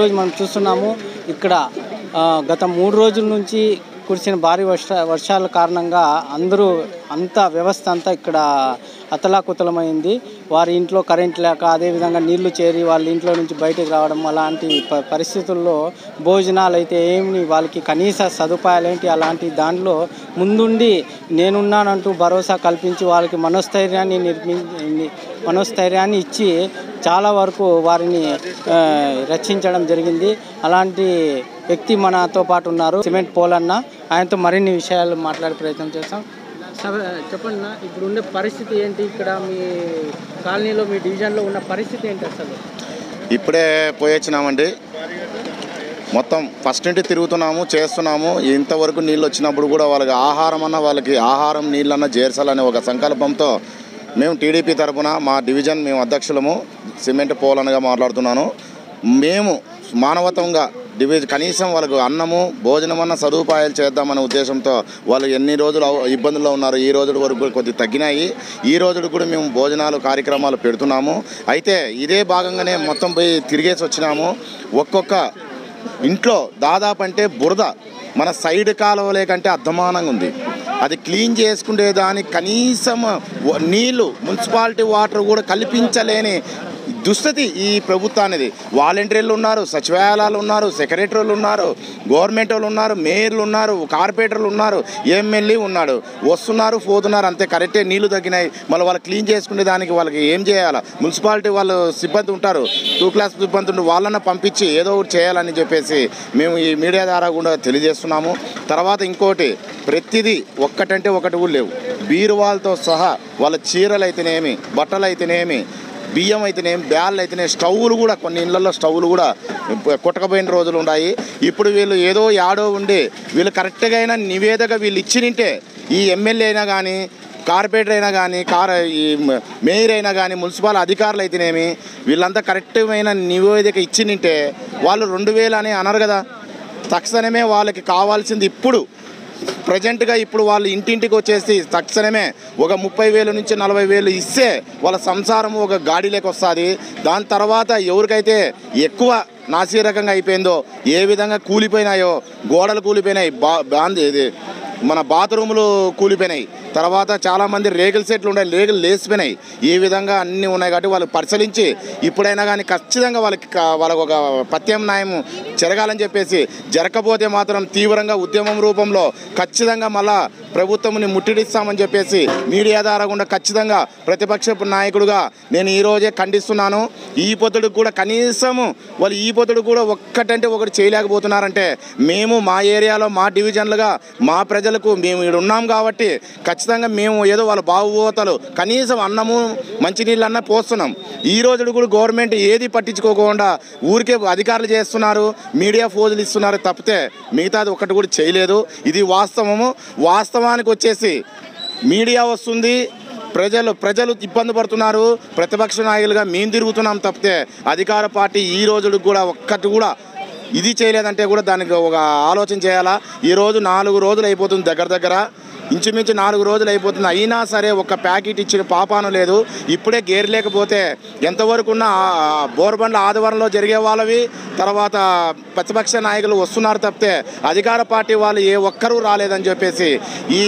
ఈరోజు మనం చూస్తున్నాము ఇక్కడ గత మూడు రోజుల నుంచి కురిసిన భారీ వర్ష వర్షాల కారణంగా అందరూ అంతా వ్యవస్థ అంతా ఇక్కడ అతలాకుతలమైంది. వారి ఇంట్లో కరెంట్ లేక అదేవిధంగా నీళ్ళు చేరి వాళ్ళ ఇంట్లో నుంచి బయటకు రావడం అలాంటి ప- పరిస్థితుల్లో భోజనాలు అయితే ఏమి వాళ్ళకి కనీస సదుపాయాలు ఏంటి అలాంటి దాంట్లో ముందుండి నేనున్నానంటూ భరోసా కల్పించి వాళ్ళకి మనోస్థైర్యాన్ని నిర్మి మనోస్థైర్యాన్ని ఇచ్చి చాలా వరకు వారిని రక్షించడం జరిగింది. అలాంటి వ్యక్తి మనతో పాటు ఉన్నారు సిమెంట్ పోలన్న. ఆయనతో మరిన్ని విషయాలు మాట్లాడే ప్రయత్నం చేస్తాం. చెప్పండి ఇప్పుడు ఉండే పరిస్థితి ఏంటి? ఇక్కడ మీ కాలనీలో మీ డివిజన్లో ఉన్న పరిస్థితి ఏంటి అసలు? ఇప్పుడే పోయొచ్చినామండి. మొత్తం ఫస్ట్ నుండి తిరుగుతున్నాము చేస్తున్నాము. ఇంతవరకు నీళ్ళు వచ్చినప్పుడు కూడా వాళ్ళకి ఆహారం అన్న వాళ్ళకి ఆహారం నీళ్ళన్న చేర్చాలనే ఒక సంకల్పంతో మేము టీడీపీ తరఫున మా డివిజన్ మేము అధ్యక్షులము సిమెంట్ పోలనగా మాట్లాడుతున్నాను. మేము మానవతంగా డివిజన్ కనీసం వాళ్ళకు అన్నము భోజనం అన్న సదుపాయాలు చేద్దామనే ఉద్దేశంతో వాళ్ళు ఎన్ని రోజులు ఇబ్బందుల్లో ఉన్నారు ఈ రోజు వరకు కొద్దిగా తగ్గినాయి. ఈ రోజు కూడా మేము భోజనాలు కార్యక్రమాలు పెడుతున్నాము. అయితే ఇదే భాగంగానే మొత్తం పోయి తిరిగేసి వచ్చినాము. ఒక్కొక్క ఇంట్లో దాదాపు అంటే బురద మన సైడ్ కాలువలే కంటే అర్థమానంగా ఉంది. అది క్లీన్ చేసుకునే దానికి కనీసం నీళ్ళు మున్సిపాలిటీ వాటర్ కూడా కల్పించలేని దుస్థితి ఈ ప్రభుత్వానిది. వాలంటీర్లు ఉన్నారు సచివాలయాలు ఉన్నారు సెక్రటరీలు ఉన్నారు గవర్నమెంట్ వాళ్ళు ఉన్నారు మేయర్లు ఉన్నారు కార్పొరేటర్లు ఉన్నారు ఎమ్మెల్యే ఉన్నాడు. వస్తున్నారు పోతున్నారు అంతే. కరెక్టే నీళ్ళు తగ్గినాయి. మళ్ళీ వాళ్ళు క్లీన్ చేసుకునే దానికి వాళ్ళకి ఏం చేయాలా? మున్సిపాలిటీ వాళ్ళు సిబ్బంది ఉంటారు. టూ క్లాస్ సిబ్బంది ఉండి వాళ్ళన్న పంపించి ఏదో ఒకటి చేయాలని చెప్పేసి మేము ఈ మీడియా ద్వారా కూడా తెలియజేస్తున్నాము. తర్వాత ఇంకోటి ప్రతిదీ ఒక్కటంటే ఒకటి కూడా లేవు. బీరువాలతో సహా వాళ్ళ చీరలు అయితేనేమి బట్టలు అయితేనేమి బియ్యం అయితేనేమి బ్యాళ్ళు అయితేనేమి స్టవ్లు కూడా కొన్ని ఇళ్ళలో స్టవ్లు కూడా కొట్టకపోయిన రోజులు ఉన్నాయి ఇప్పుడు వీళ్ళు ఏదో యాడో ఉండి వీళ్ళు కరెక్ట్గా అయినా నివేదిక వీళ్ళు ఇచ్చినింటే ఈ ఎమ్మెల్యే అయినా కానీ కార్పొరేటర్ అయినా కానీ కార్ ఈ మేయర్ అయినా కానీ మున్సిపల్ అధికారులు అయితేనేమి వీళ్ళంతా కరెక్ట్మైన నివేదిక ఇచ్చినింటే వాళ్ళు రెండు వేలు అని అనరు కదా. తక్షణమే వాళ్ళకి కావాల్సింది ఇప్పుడు ప్రజెంట్గా ఇప్పుడు వాళ్ళు ఇంటింటికి వచ్చేసి తక్షణమే ఒక ముప్పై వేలు నుంచి నలభై వేలు ఇస్తే వాళ్ళ సంసారం ఒక గాడిలోకి వస్తుంది. దాని తర్వాత ఎవరికైతే ఎక్కువ నాసిరకంగా అయిపోయిందో ఏ విధంగా కూలిపోయినాయో గోడలు కూలిపోయినాయి బా బాంది ఇది మన బాత్రూములు కూలిపోయినాయి. తర్వాత చాలామంది రేగుల సెట్లు ఉన్నాయి రేగులు లేచిపోయినాయి. ఈ విధంగా అన్నీ ఉన్నాయి కాబట్టి వాళ్ళు పరిశీలించి ఇప్పుడైనా కానీ ఖచ్చితంగా వాళ్ళకి వాళ్ళకు ఒక ప్రత్యామ్నాయం జరగాలని చెప్పేసి జరగకపోతే మాత్రం తీవ్రంగా ఉద్యమం రూపంలో ఖచ్చితంగా మళ్ళా ప్రభుత్వంని ముట్టడిస్తామని చెప్పేసి మీడియా ద్వారా కూడా ఖచ్చితంగా ప్రతిపక్ష నాయకుడుగా నేను ఈరోజే ఖండిస్తున్నాను. ఈ పొత్తుడికి కూడా కనీసము వాళ్ళు ఈ పొత్తుడు కూడా ఒక్కటంటే ఒకటి చేయలేకపోతున్నారంటే మేము మా ఏరియాలో మా డివిజన్లుగా మా ప్రజలకు మేము ఇక్కడ ఉన్నాం కాబట్టి ఖచ్చితంగా ఖచ్చితంగా మేము ఏదో వాళ్ళ బాగుపోతలు కనీసం అన్నము మంచినీళ్ళు అన్న పోస్తున్నాం. ఈ రోజు కూడా గవర్నమెంట్ ఏది పట్టించుకోకుండా ఊరికే అధికారులు చేస్తున్నారు మీడియా ఫోజులు ఇస్తున్నారు తప్పితే మిగతాది ఒక్కటి కూడా చేయలేదు. ఇది వాస్తవము. వాస్తవానికి వచ్చేసి మీడియా వస్తుంది ప్రజలు ప్రజలు ఇబ్బంది పడుతున్నారు. ప్రతిపక్ష నాయకులుగా మేము తిరుగుతున్నాం తప్పితే అధికార పార్టీ ఈ రోజుకి కూడా ఒక్కటి కూడా ఇది చేయలేదంటే కూడా దానికి ఒక ఆలోచన చేయాలా? ఈ రోజు నాలుగు రోజులు అయిపోతుంది దగ్గర దగ్గర. ఇంచుమించు నాలుగు రోజులు అయిపోతుంది. అయినా సరే ఒక ప్యాకెట్ ఇచ్చిన పాపాను లేదు. ఇప్పుడే గేర్ లేకపోతే ఎంతవరకు ఉన్న బోర్బండ్ల ఆదివారంలో జరిగే వాళ్ళవి తర్వాత ప్రతిపక్ష నాయకులు వస్తున్నారు తప్పితే అధికార పార్టీ వాళ్ళు ఏ ఒక్కరూ రాలేదని చెప్పేసి ఈ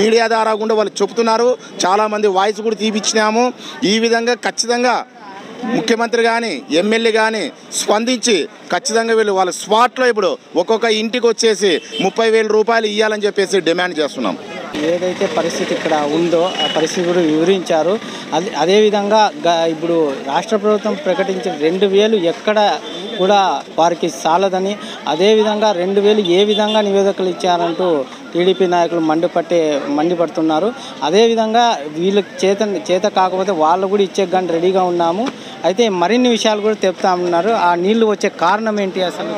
మీడియా ద్వారా గుండా వాళ్ళు చెప్తున్నారు. చాలామంది వాయిస్ కూడా తీపిచ్చినాము. ఈ విధంగా ఖచ్చితంగా ముఖ్యమంత్రి కానీ ఎమ్మెల్యే కానీ స్పందించి ఖచ్చితంగా వీళ్ళు వాళ్ళ స్పాట్లో ఇప్పుడు ఒక్కొక్క ఇంటికి వచ్చేసి ముప్పై వేల రూపాయలు ఇవ్వాలని చెప్పేసి డిమాండ్ చేస్తున్నాం. ఏదైతే పరిస్థితి ఇక్కడ ఉందో ఆ పరిస్థితి కూడా వివరించారు. అది అదేవిధంగా గ- ఇప్పుడు రాష్ట్ర ప్రభుత్వం ప్రకటించిన రెండు వేలు ఎక్కడ కూడా వారికి చాలదని అదేవిధంగా రెండు వేలు ఏ విధంగా నివేదికలు ఇచ్చారంటూ టీడీపీ నాయకులు మండిపట్టే మండిపడుతున్నారు అదేవిధంగా వీళ్ళకి చేత చేత కాకపోతే వాళ్ళు కూడా ఇచ్చే కానీ రెడీగా ఉన్నాము. అయితే మరిన్ని విషయాలు కూడా చెప్తామన్నారు ఆ నీళ్ళు వచ్చే కారణం ఏంటి అసలు?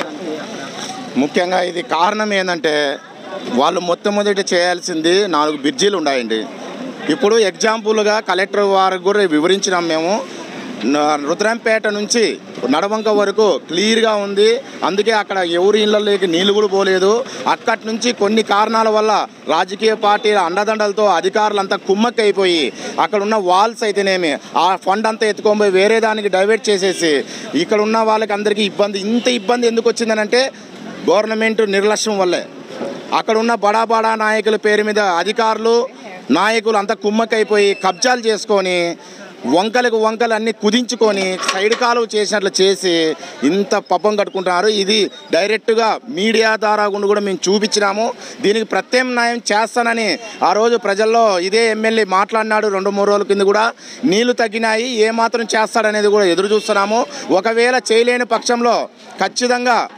ముఖ్యంగా ఇది కారణం ఏంటంటే వాళ్ళు మొట్టమొదటి చేయాల్సింది నాలుగు బ్రిడ్జీలు ఉన్నాయండి. ఇప్పుడు ఎగ్జాంపుల్గా కలెక్టర్ వారికి కూడా వివరించినాం మేము. రుద్రంపేట నుంచి నడవంక వరకు క్లియర్గా ఉంది. అందుకే అక్కడ ఎవరి ఇళ్ళలోకి నీళ్ళు కూడా పోలేదు. అక్కడి నుంచి కొన్ని కారణాల వల్ల రాజకీయ పార్టీల అండదండలతో అధికారులంతా కుమ్మక్కైపోయి అక్కడ ఉన్న వాల్స్ అయితేనేమి ఆ ఫండ్ అంతా ఎత్తుకొని వేరే దానికి డైవర్ట్ చేసేసి ఇక్కడ ఉన్న వాళ్ళకి అందరికీ ఇబ్బంది ఇంత ఇబ్బంది ఎందుకు వచ్చిందనంటే గవర్నమెంట్ నిర్లక్ష్యం వల్లే. అక్కడ ఉన్న బడా బడా నాయకుల పేరు మీద అధికారులు నాయకులు అంతా కుమ్మక్కైపోయి కబ్జాలు చేసుకొని వంకలకు వంకలు అన్ని కుదించుకొని సైడ్ కాలువ చేసినట్లు చేసి ఇంత పపం కట్టుకుంటున్నారు. ఇది డైరెక్ట్గా మీడియా ద్వారా కూడా మేము చూపించినాము. దీనికి ప్రత్యామ్నాయం చేస్తానని ఆ రోజు ప్రజల్లో ఇదే ఎమ్మెల్యే మాట్లాడినాడు రెండు మూడు రోజుల కింద కూడా. నీళ్ళు తగ్గినాయి ఏమాత్రం చేస్తాడనేది కూడా ఎదురు చూస్తున్నాము. ఒకవేళ చేయలేని పక్షంలో ఖచ్చితంగా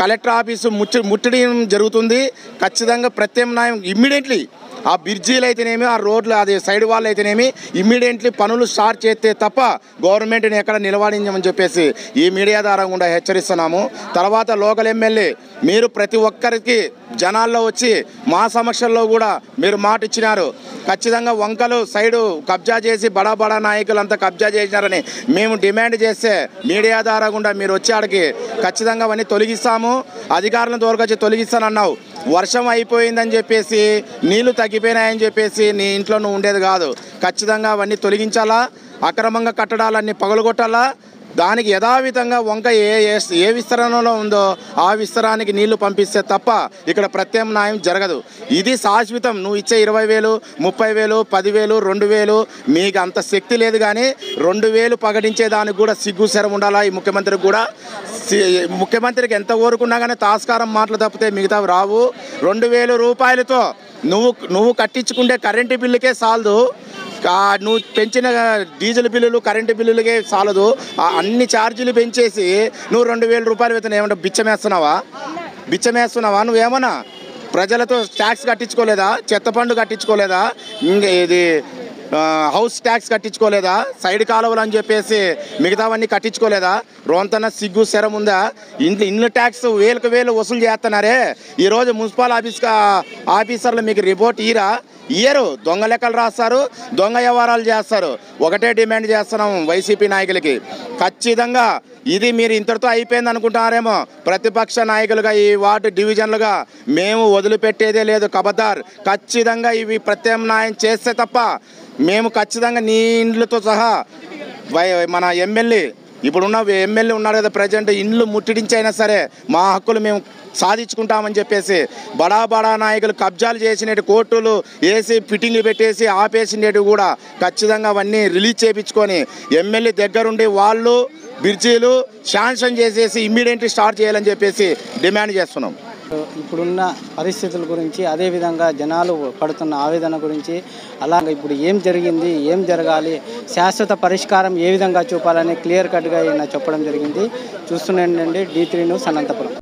కలెక్టర్ ఆఫీసు ముట్టి ముట్టడం జరుగుతుంది. ఖచ్చితంగా ప్రత్యామ్నాయం ఇమ్మీడియట్లీ ఆ బ్రిడ్జీలు అయితేనేమి ఆ రోడ్లు అది సైడ్ వాళ్ళు అయితేనేమి ఇమ్మీడియట్లీ పనులు స్టార్ట్ చేస్తే తప్ప గవర్నమెంట్ని ఎక్కడ నిలవడించమని చెప్పేసి ఈ మీడియా ద్వారా కూడా హెచ్చరిస్తున్నాము. తర్వాత లోకల్ ఎమ్మెల్యే మీరు ప్రతి ఒక్కరికి జనాల్లో వచ్చి మా సమక్షంలో కూడా మీరు మాట ఇచ్చినారు. ఖచ్చితంగా వంకలు సైడు కబ్జా చేసి బడా బడా నాయకులు అంతా కబ్జా చేసినారని మేము డిమాండ్ చేస్తే మీడియా ద్వారా గుండా మీరు వచ్చి ఆడికి ఖచ్చితంగా అవన్నీ తొలగిస్తాము. అధికారులను తోలుకొచ్చి తొలగిస్తానన్నావు. వర్షం అయిపోయిందని చెప్పేసి నీళ్ళు తగ్గిపోయినాయని చెప్పేసి నీ ఇంట్లో నువ్వు ఉండేది కాదు. ఖచ్చితంగా అవన్నీ తొలగించాలా? అక్రమంగా కట్టడాలన్నీ పగలగొట్టాలా? దానికి యథావిధంగా వంక ఏ ఏ- విస్తరణలో ఉందో ఆ విస్తరానికి నీళ్ళు పంపిస్తే తప్ప ఇక్కడ ప్రత్యామ్నాయం జరగదు. ఇది శాశ్వతం. నువ్వు ఇచ్చే ఇరవై వేలు ముప్పై వేలు పదివేలు రెండు వేలు మీకు అంత శక్తి లేదు కానీ రెండు వేలు పగడించే దానికి కూడా సిగ్గు శరం ఉండాలా? ఈ ముఖ్యమంత్రికి కూడా సి- ముఖ్యమంత్రికి ఎంత కోరుకున్నా కానీ తాస్కారం మాటలు తప్పితే మిగతావి రావు. రెండు వేలు రూపాయలతో నువ్వు నువ్వు కట్టించుకుంటే కరెంటు బిల్లుకే సాలదు. నువ్వు పెంచిన డీజిల్ బిల్లులు కరెంటు బిల్లులకే చాలదు. అన్ని ఛార్జీలు పెంచేసి నువ్వు రెండు వేల రూపాయలు వేతనం ఏమంటే బిచ్చమేస్తున్నావా? బిచ్చమేస్తున్నావా? నువ్వేమన్నా ప్రజలతో ట్యాక్స్ కట్టించుకోలేదా? చెత్త పండు కట్టించుకోలేదా? ఇంక ఇది హౌస్ ట్యాక్స్ కట్టించుకోలేదా? సైడ్ కాలువలు అని చెప్పేసి మిగతావన్నీ కట్టించుకోలేదా? రోంతన సిగ్గు శరం ఉందా? ఇంట్లో ఇల్లు ట్యాక్స్ వేలకు వేలు వసూలు చేస్తున్నారే. ఈరోజు మున్సిపల్ ఆఫీస్ ఆఫీసర్లు మీకు రిపోర్ట్ ఇయరా ఇయ్యరు. దొంగ లెక్కలు రాస్తారు దొంగ వ్యవహారాలు చేస్తారు. ఒకటే డిమాండ్ చేస్తున్నాం వైసీపీ నాయకులకి. ఖచ్చితంగా ఇది మీరు ఇంతటితో అయిపోయింది అనుకుంటున్నారేమో. ప్రతిపక్ష నాయకులుగా ఈ వార్డు డివిజన్లుగా మేము వదిలిపెట్టేదే లేదు. కబద్దార్. ఖచ్చితంగా ఇవి ప్రత్యామ్నాయం చేస్తే తప్ప మేము ఖచ్చితంగా నీ ఇండ్లతో సహా వై- మన ఎమ్మెల్యే ఇప్పుడున్న ఎమ్మెల్యే ఉన్నాడు కదా ప్రజెంట్ ఇండ్లు ముట్టిడించైనా సరే మా హక్కులు మేము సాధించుకుంటామని చెప్పేసి బడా బడా నాయకులు కబ్జాలు చేసినట్టు కోర్టులు వేసి ఫిట్టింగ్లు పెట్టేసి ఆపేసినట్టు కూడా ఖచ్చితంగా అవన్నీ రిలీజ్ చేయించుకొని ఎమ్మెల్యే దగ్గరుండి వాళ్ళు బ్రిడ్జీలు శాంక్షన్ చేసేసి ఇమ్మీడియట్లీ స్టార్ట్ చేయాలని చెప్పేసి డిమాండ్ చేస్తున్నాం. ఇప్పుడున్న పరిస్థితుల గురించి అదేవిధంగా జనాలు పడుతున్న ఆవేదన గురించి అలాగే ఇప్పుడు ఏం జరిగింది ఏం జరగాలి శాశ్వత పరిష్కారం ఏ విధంగా చూపాలని క్లియర్ కట్గా ఈయన చెప్పడం జరిగింది. చూస్తున్నాండి డి త్రీ న్యూస్ అనంతపురం.